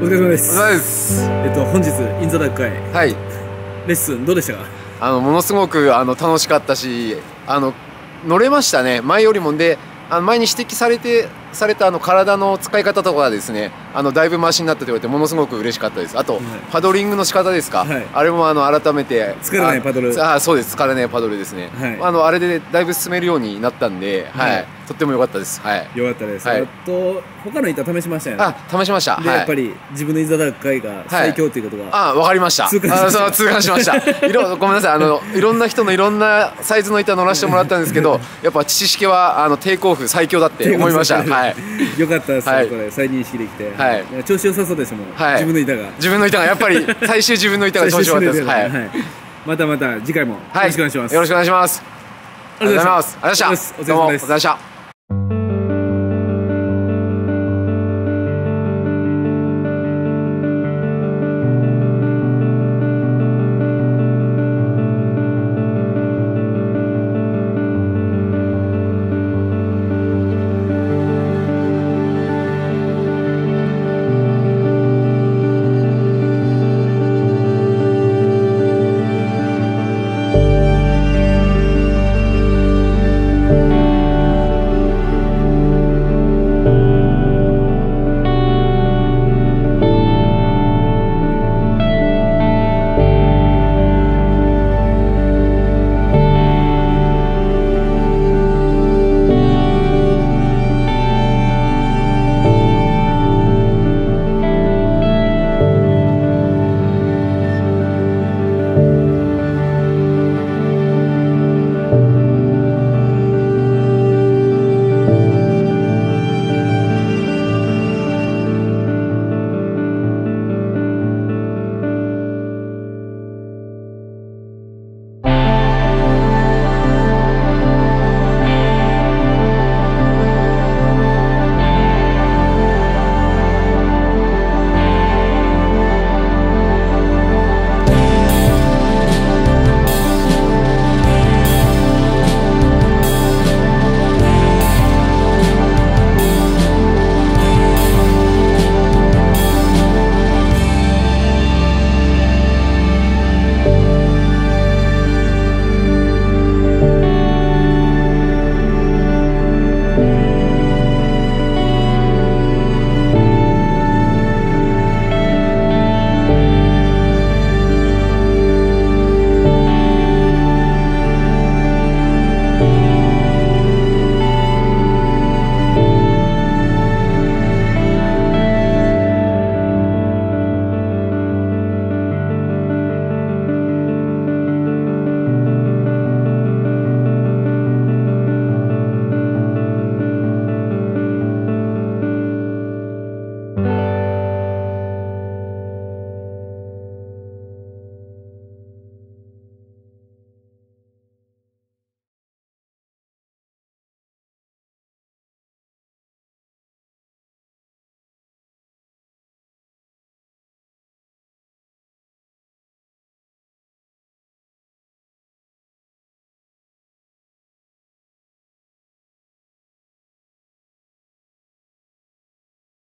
本日インザダック会。はい。レッスンどうでしたか？あのものすごくあの楽しかったしあの乗れましたね。前よりもであの前に指摘されてされたあの体の使い方とかですね。あのだいぶマシになったと言われてものすごく嬉しかったです。あと、はい。パドリングの仕方ですか、はい。あれもあの改めて疲れないパドル。ああそうです。疲れないパドルですね、はい。あのあれでだいぶ進めるようになったんで、はい。はいとっても良かったですはいよかったです、はいあと他の板試しましたよねあ試しましたで、はいやっぱり自分のインザダック会が最強ということが、あ、わかりました。痛感しました痛感しました。いろ、ごめんなさい。あの、いろんな人のいろんなサイズの板乗らせてもらったんですけど、やっぱ知識は、あの、テイクオフ最強だって思いました。はい。よかったです、はいこれ再認識できて、はい調子良さそうでしたもん、はい自分の板が自分の板が、やっぱり、最終自分の板が 調子良かったです。はい。はいまたまた次回もよはい。ろしくお願いします、よろしくお願いします。ありがとうございます。ありがとうございました。お疲れ様ですどうもお疲れ様でした。